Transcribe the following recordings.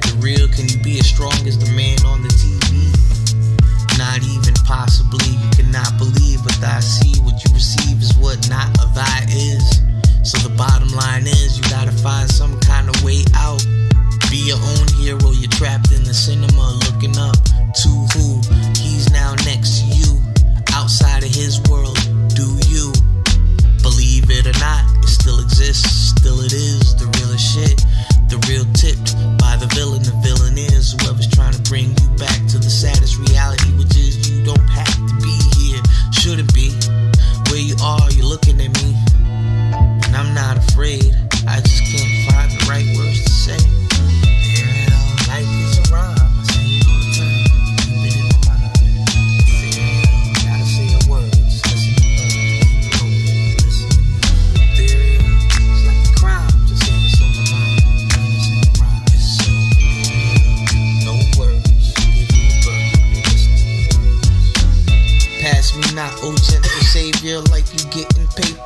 the real. Can you be as strong as the man on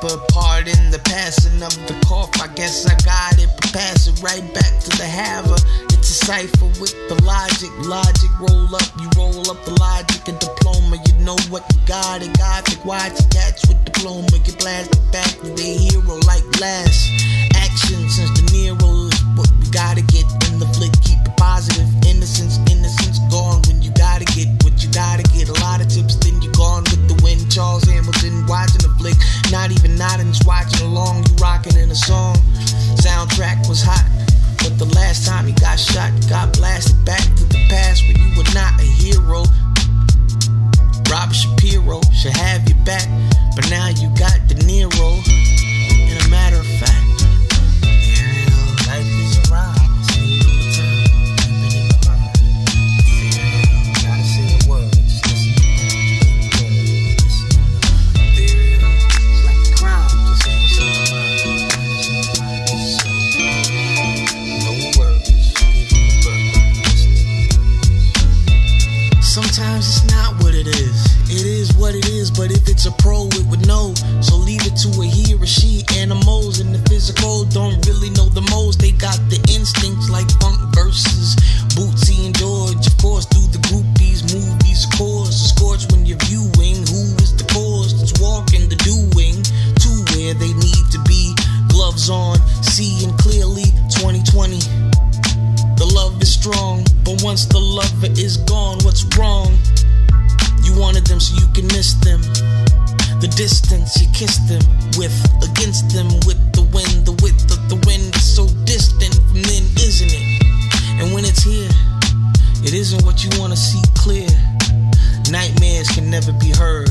paper. Pardon the passing of the cough. I guess I got it, but pass it right back to the haver. It's a cipher with the logic. Logic roll up, you roll up the logic and diploma. You know what you got it. Gothic, watch it, catch with diploma. Get blasted back with a hero like last. Action since the Nero is what we gotta get in the was hot. But the last time he got shot, got blasted it's not what it is. It is what it is, but if it's a pro, it would know. So leave it to a he or she. Animals in the physical don't really know the most. They got the instincts like funk versus Bootsy and George. Of course, through the groupies, movies, of course. Scorch when you're viewing. Who is the cause that's walking the doing to where they need to be? Gloves on, seeing clearly 2020. The love is strong, but once the lover is gone, can miss them. The distance you kiss them with, against them with the wind, the width of the wind is so distant from then, isn't it? And when it's here, it isn't what you wanna see clear. Nightmares can never be heard.